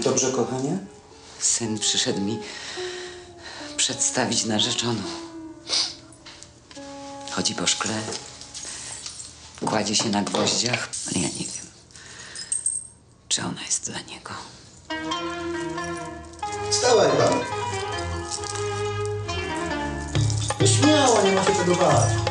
dobrze kochanie. syn przyszedł mi przedstawić narzeczoną. Chodzi po szkle, kładzie się na gwoździach, ale ja nie wiem, czy ona jest dla niego. Wstawaj pan. No śmiało, nie ma się tego bać.